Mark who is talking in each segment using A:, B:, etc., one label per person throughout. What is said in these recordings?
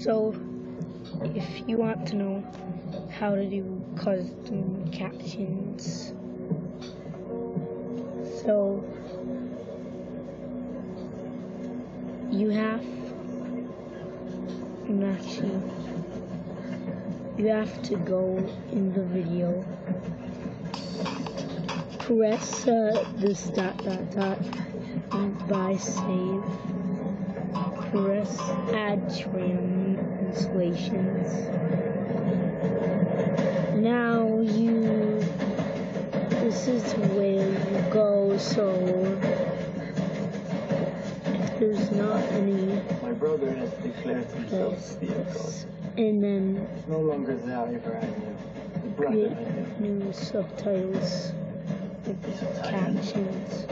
A: So, if you want to know how to do custom captions, so you have actually you have to go in the video. Press uh, this dot dot dot and by save press add trim installations. Now you this is where you go so there's not any
B: My brother has declared himself the
A: and then
B: It's no longer thou, Abraham, the brother
A: create
B: in you.
A: new subtitles. With captions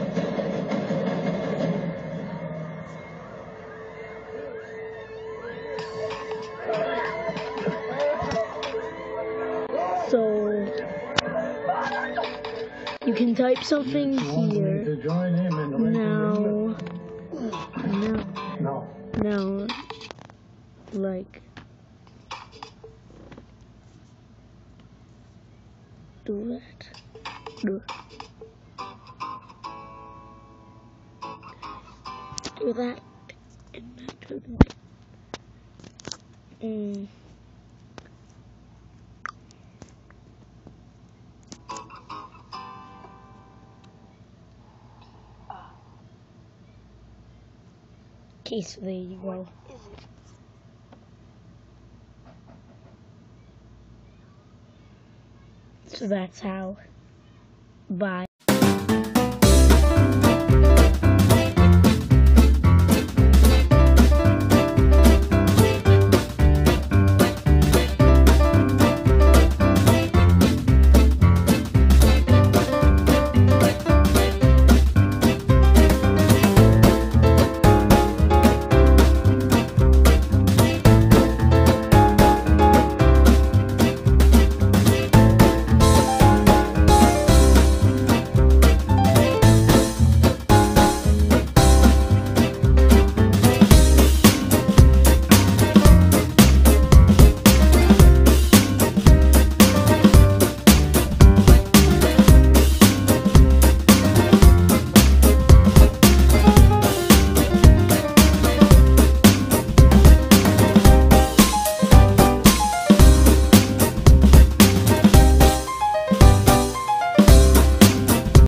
A: you can type something
C: You want me
A: here.
C: to join him in waking
A: now now
C: him? No.
A: like. Do that. Do do that. And that do that mm. Okay, so there you go. So that's how. Bye.